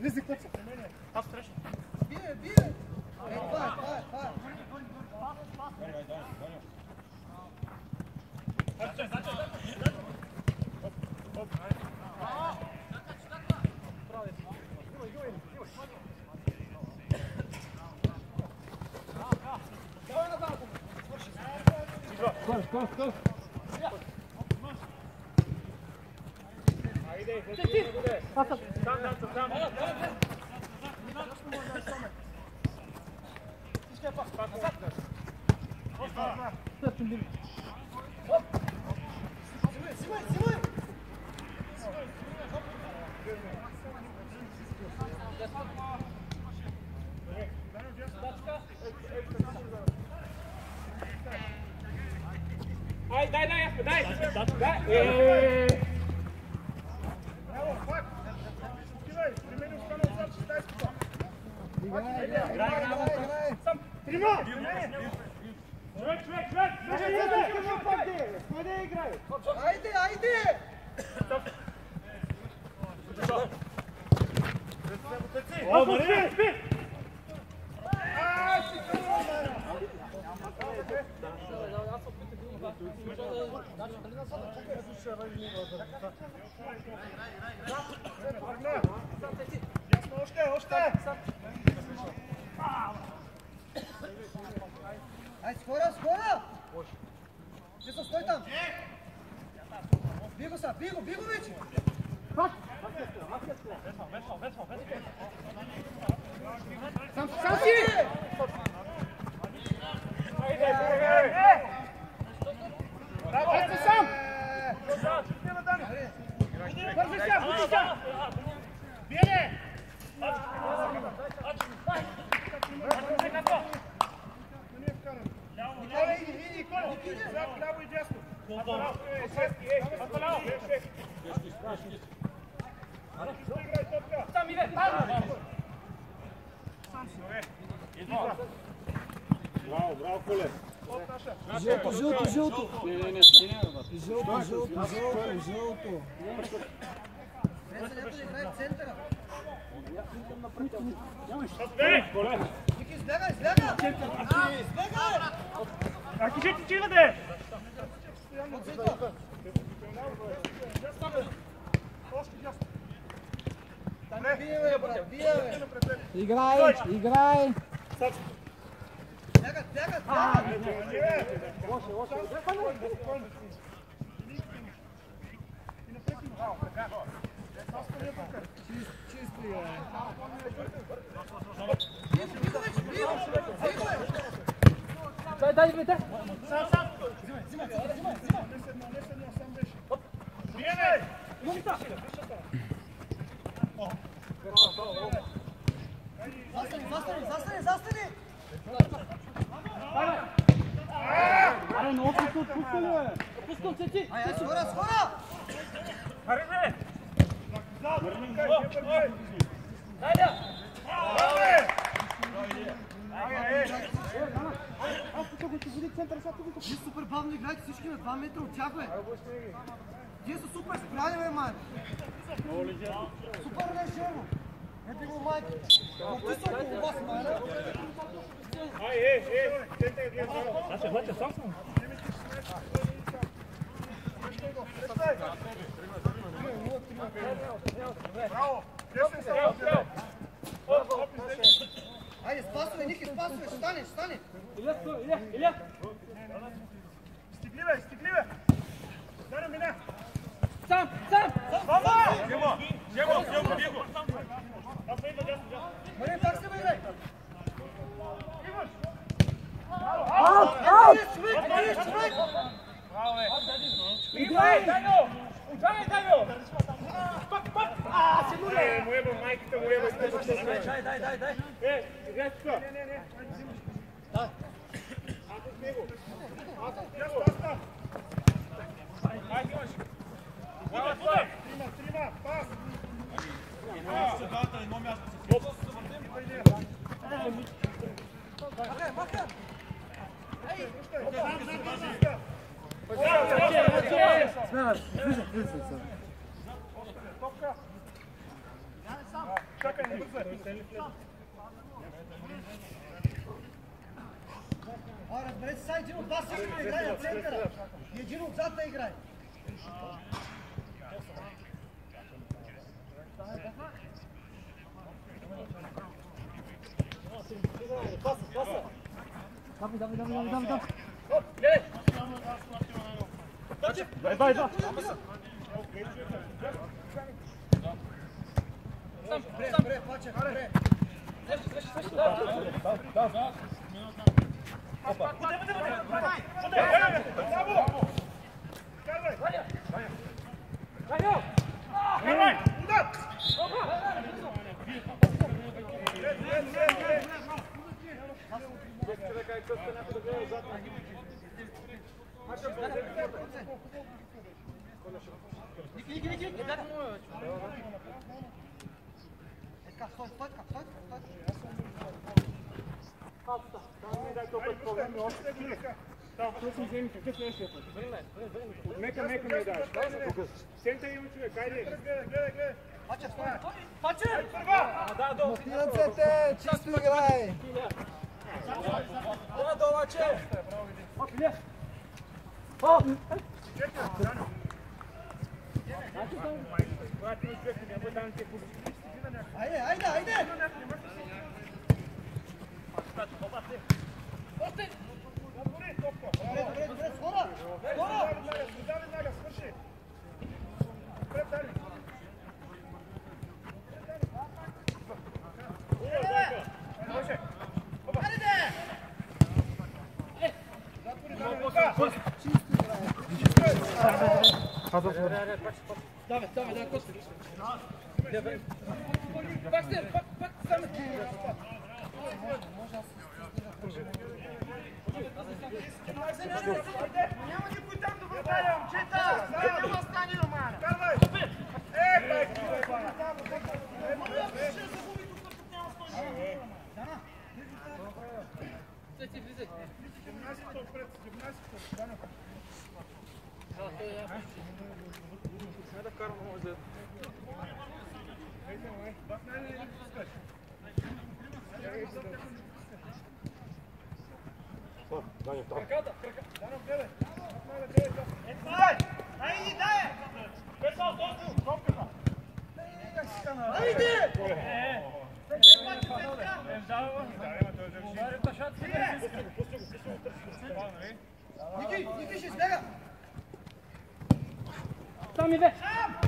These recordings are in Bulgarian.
Ризик, хлопці. Пас, трещи. Бігай, бігай. Пас, пас, пас. Пас, пас. Пас, пас. Пас, пас. Kom, kom. Ja. Pas op. Дай! Е, Играй, играй, играй, играй! Човек, човек, човек! Айде, айде! О, Мария! Спи! Айде, скоро, скоро! Десо, стой там! Бий го са, бий го, бий го вече! Сам си! Айде сам! Бързи се, бързи се! Биене! Браво, браво, Коле! Жълто, жълто, жълто! Не, не, не, синя, бе. Жълто, жълто, жълто, жълто! Не се някъде играе в центъра. Коле! Ники, избягай, избягай! А! Аки ще ти бие, бе! Играй, играй! Бягат, бягат, бягат! Чисто е. Бий го, бий го вече, бий го! Бий го, бе! Дай, дай, дай, дай! Биене! Застани, застани, застани, застани! Аре, много пусто, отпуска ли, бе? Отпускам се ти! Ай, ай, скоро, скоро! Харине! Аз Вие супер бавно играете всички на 2 метра от тях, бе! Вие са супер спряли, бе, май! Супер лежево! Еби го, майка! Но ти са около вас, май! Ай, е, е! Център, гледай! Аз се влача сам съм. Айде, спасвай, Ники, спасвай, стани, стани! Иля, стой, Иля, Иля! Стигли, бе, стигли, бе! Дай на меня! Сам, сам! Гемо! Гемо, Гемо, Гемо! Аз идва дясно, дясно. Мария, как се бе, играй? Аут, аут! Човек, човек, Ah, se non è. Muevo Mike, te muevo. Dai, dai, dai, dai. Eh, resto. Dai. Ato comigo. Vai, vai, Vai, vai, Vai, vai. Prima, prima, passa. Nossa, data, não me assustou. Marca, marca. Aí. Opa, opa, opa. Pois é, pois é. Espera, espera, espera. А, разберете сега един от вас също да играе на центъра. И един отзад да играе. Давай, давай, давай, давай, давай. Дай, дай, дай. Sam, pre, pre, plaće, pre. Opa. Niki, niki, niki. Така, стой, стой, така, стой, стой. Нека, нека ми даш. Център има човек, айде. Гледай, гледай, гледай. Пачев, стой. Паче! Първа! Матинцете, чисто играй. Когато има човек, не бъде там ти Айде, айде, айде. Добре, топка. Добре, добре, добре, скоро. Скоро. Дали, дали, свърши. Пред, дали. Може. Давай, давай, давай, Костя. Пак сте, пак, пак, саме. Няма никой там да вратаря, момчета! Няма стани, Романа! Карвай! Е, бе, Гимназията отпред, гимназията. Дано. Не да вкарам, може да... Ейте, май, бах най ли пускаш? Краката, краката. Дано, гледай. Бах най да гледай. Дай! Айди, дай! Песал, точно, топката. Как си стана? Айди! Е, дава, да, ема той държи. Там иде! Добре,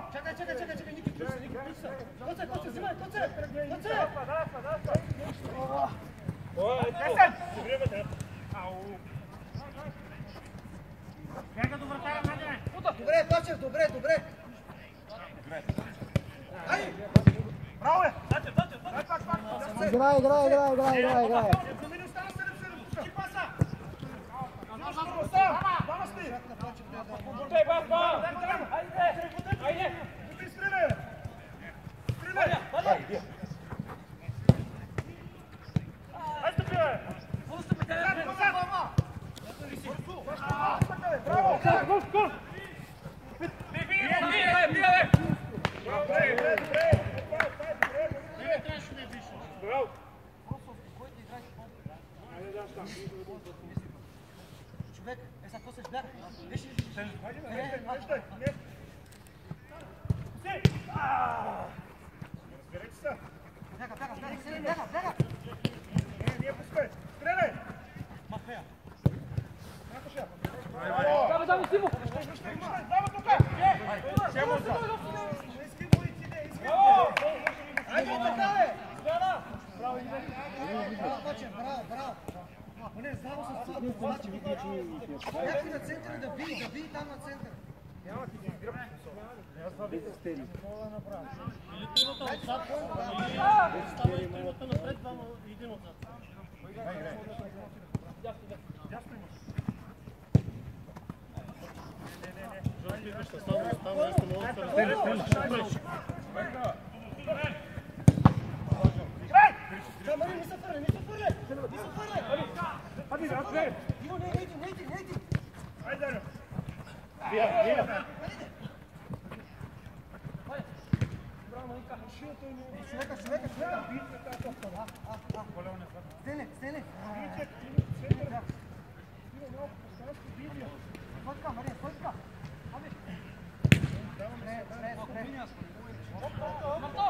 дясно. Чакай, чакай, чакай, чакай, Ники, плюс, Ники, плюс. Коце, коце, взимай, коце, коце. Десен. Добре, бе, да. Ау. Добре, Пачев, добре, добре. Ай! Браво, е. Дайте, дайте, дайте. Пак, пак. Играй, играй, играй, играй, играй, играй. Замени, остана 7-7. Ти паса. Първо, сам. Двама сти. Бутай, бас, бас. Айде. Айде. Бутай, стреляй. Стреляй. Айде, стъпи, бе. Назад, назад. Браво. Гол, гол. Бие, бие, бие, бие. Браво, добре, добре, добре. Браво. Айде, да, там. Човек, е сега какво се избяга? Виж, Хайде, бе, връщай, връщай. Не. Си. Разберете се. бяга, бяга, бяга, седи, бяга, бяга. Не, не пускай. Стреляй. Махая. Наташа. Давай, давай, Симо! Връщай, връщай. Давай, Някой на центъра да би, да би там на центъра. Сега, Мари, не се фърля, не се фърля! Не се фърля! Hadi biraz ver. Иво, не, не иди, не иди, не Браво! Поне знам с това, че... Някой на центъра да бие, да бие там на центъра а, а. Стене, стене! Фотка, Мария, фотка! Спре, спре, спре. Фотка!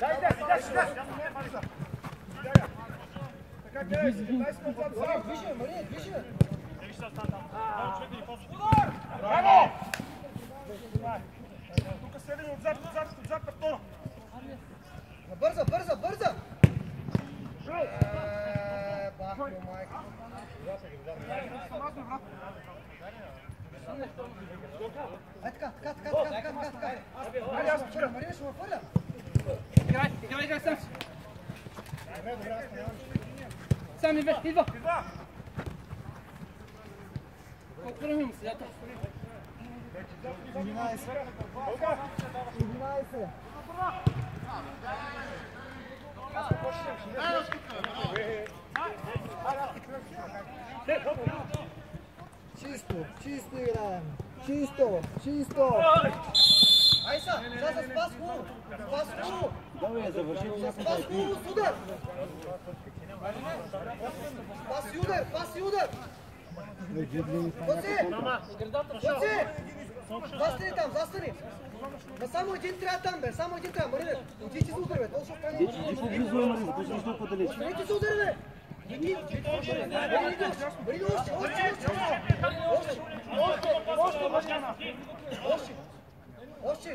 Dajte, dajte, dajte. Бърза, бърза, бърза! Е, бахо, майка. Е, така, така, така, така, така, така, така. Мария, ще ме фърля, Мария ще ме фърля. Играй, играй, играй сам. Сам идва, идва. Идва. Отвървам му сега. 11. 11. Чисто, чисто играем. Чисто, чисто. Айса, сега за спас хубаво. Спас хубаво. Добре, завърши За спас хубаво с удар. Пас Юдер, пас Юдер! Оце! Оце! Застри там, застри! На самый день трябва там, бе, само един трябва, Марина. Идите с удар, бе, точно в крайне. Иди близо, Марина, пусть внизу подалече. Смотрите с удар, бе! Иди, Марина, още, още, още! Още, още, Марина! Още! Още!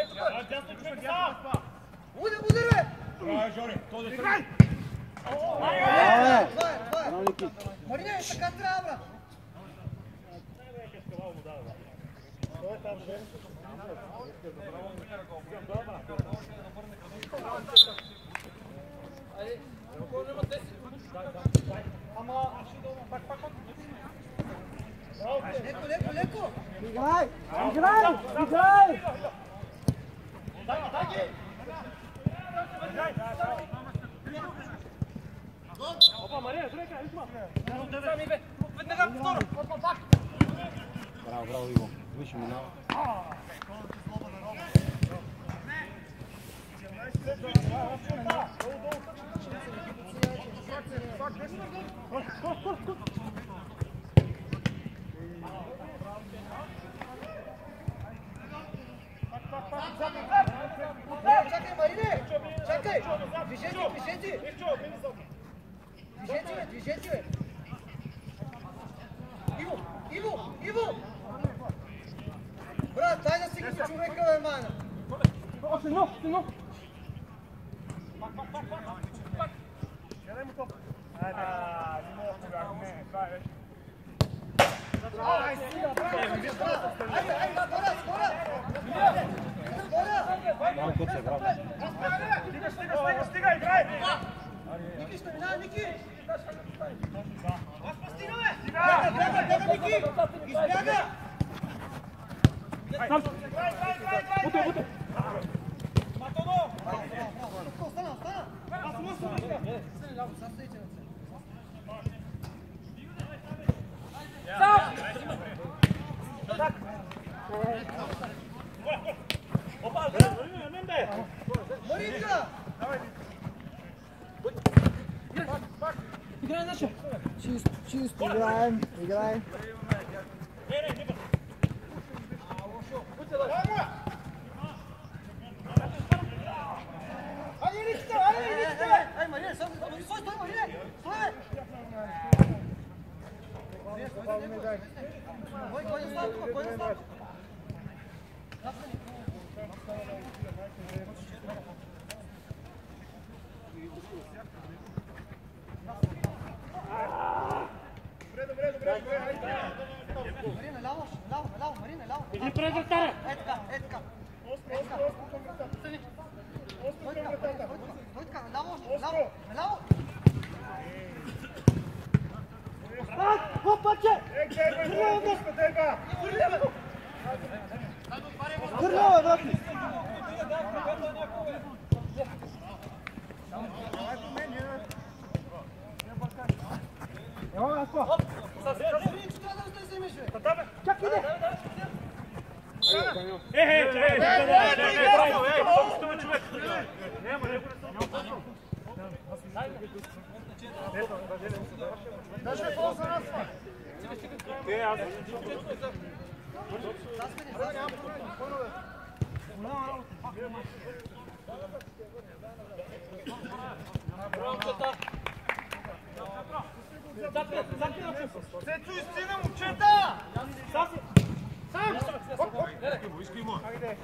Ето тук! Удар, удар, бе! Жори, то да това е. Браво, Ники. Марина, е така трябва, брат. Леко, леко, леко. Играй! Играй! Играй! Браво, браво Иво. Више минава. Чакай, Марине! Чакай! Движение, движение! Движение, движение! Иво, Иво, Иво! Брат, дай да си като човека, бе! Пак, пак, пак, пак! Пак! Дай му не мога тогава. Ай, стига, браво, айде, айде! Stop! Opal! Moringa! Чист, чисто играем, играем. Koy koy sağ koy sağ Empresa tá Цецо, изцина, момчета! Сам! Искай му, искай му! Хайде!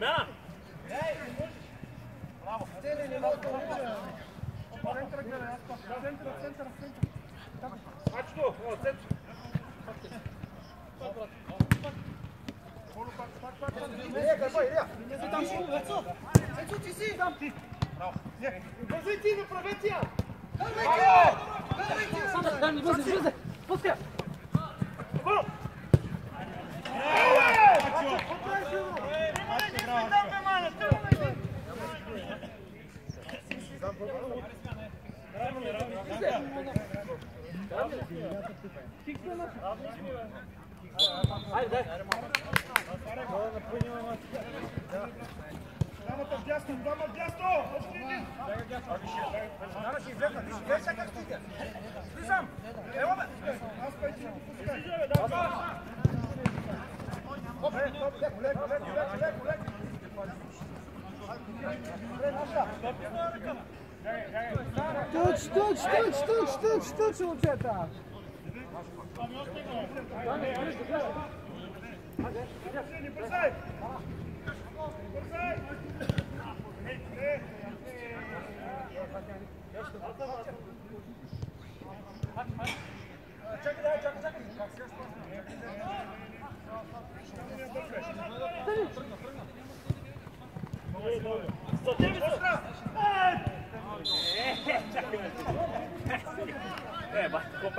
Да! Браво! Център, център, център! Мачто! Център! Viens, viens, viens, viens, viens, viens, viens, viens, viens, Лучше вот это. Check it out, check it, check it.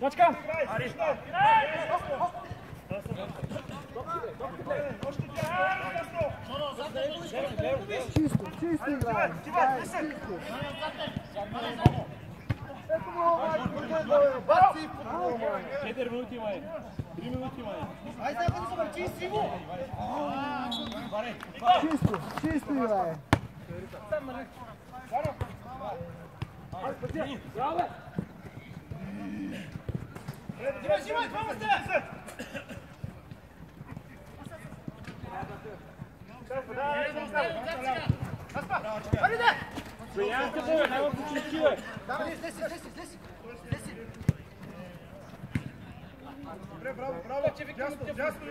Дачка! Чисто, чисто играем. Ето бе, баци, бе. 4 минути има е. 3 минути има е. Ай, сега бъде се върчи сиво! Чисто, чисто бе! Давай, слеси, слеси! Слеси! Добре, браво, браво! Дясно, дясно,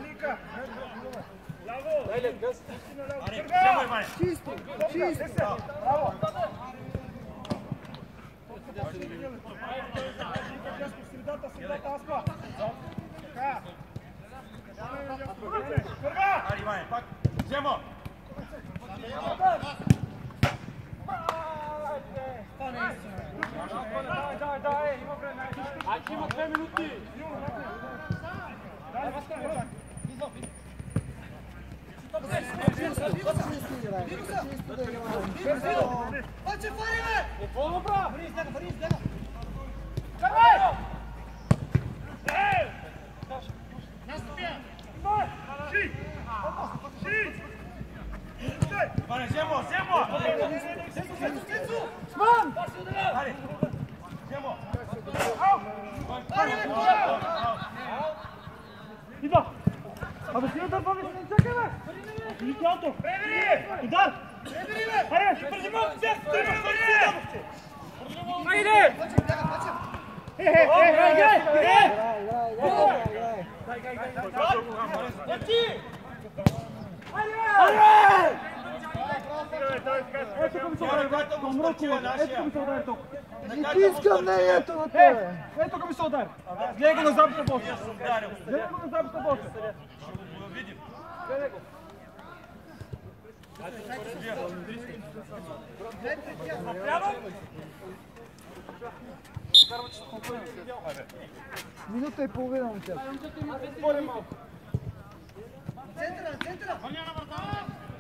Илийка! Чисто, чисто. Дясно, в средата, в средата, Аспа! Така! Първа! Ари, Ване, пак. Вземо! Давай, давай, давай, има време. Ай, че има 2 минути. И ти искам мнението на тебе. Ето към се удари. Гледай го на записа, после. Аз съм ударил. Гледай го на записа, после. Ще го видим. Минута и половина, момчета. Центъра, на центъра!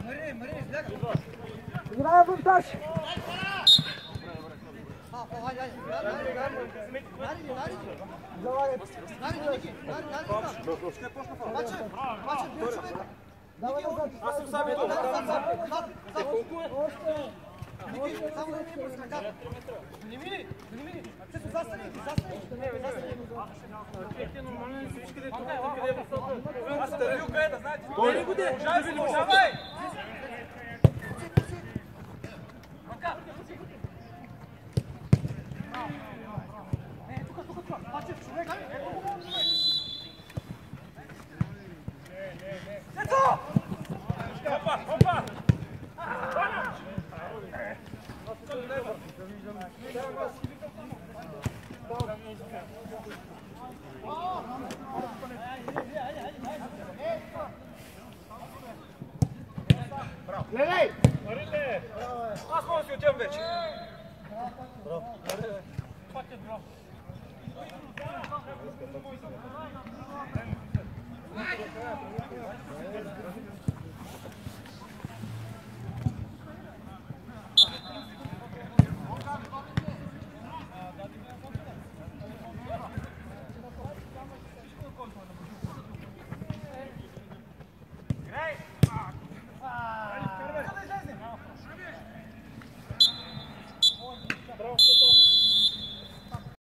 Марине, Марине, изляга! Играем вантаж. А, а, айде, айде! Дари, дари! Дари, дари! Залагай. Дари, Ники! Дари, дари! Паче, паче, бил човека! Давай назад. Аз съм Зад, зад, зад, зад, зад! Още. Ники, само да ми през краката! Не мини, не мини! Също застани, застани! Застани! Гледай. Аз мога да си отивам вече.